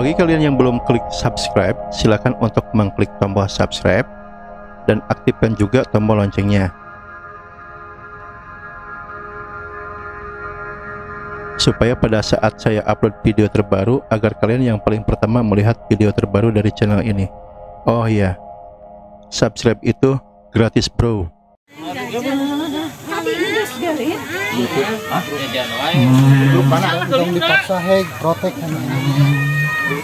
Bagi kalian yang belum klik subscribe, silakan untuk mengklik tombol subscribe dan aktifkan juga tombol loncengnya. Supaya pada saat saya upload video terbaru agar kalian yang paling pertama melihat video terbaru dari channel ini. Oh iya, subscribe itu gratis bro. Grup mana? Yang dipaksa heg, protek kan. Halo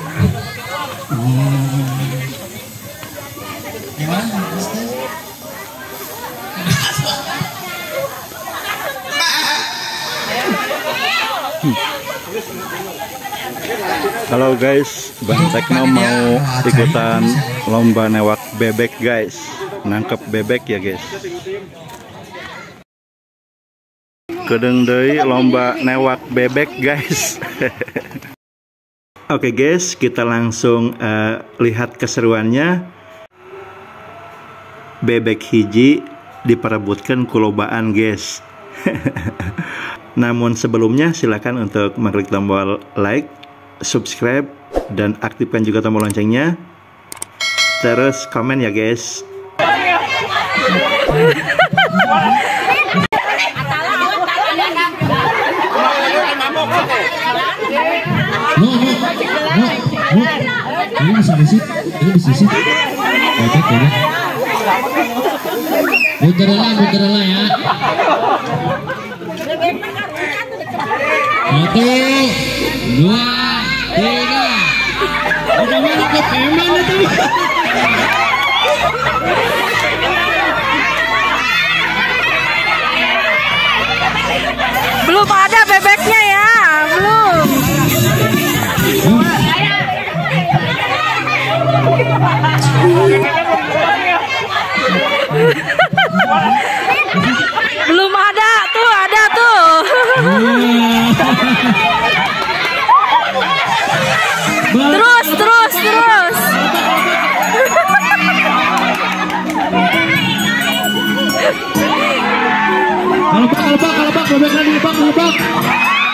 guys, Bang Tekno mau ikutan lomba newak bebek guys. Nangkep bebek ya guys. Kedeng lomba newak bebek guys. Oke guys, kita langsung eh, lihat keseruannya. Bebek hiji diperebutkan kulobaan guys. Namun sebelumnya silakan untuk mengklik tombol like, subscribe, dan aktifkan juga tombol loncengnya. Terus komen ya guys. No, no, no, no. Ini bisa disit, ini bisa disit. Muter lah, muter lah ya. Satu, dua, tiga. Udah mana ke eman itu? Belum ada bebeknya kalebak kalebak kalebak kalebak kalebak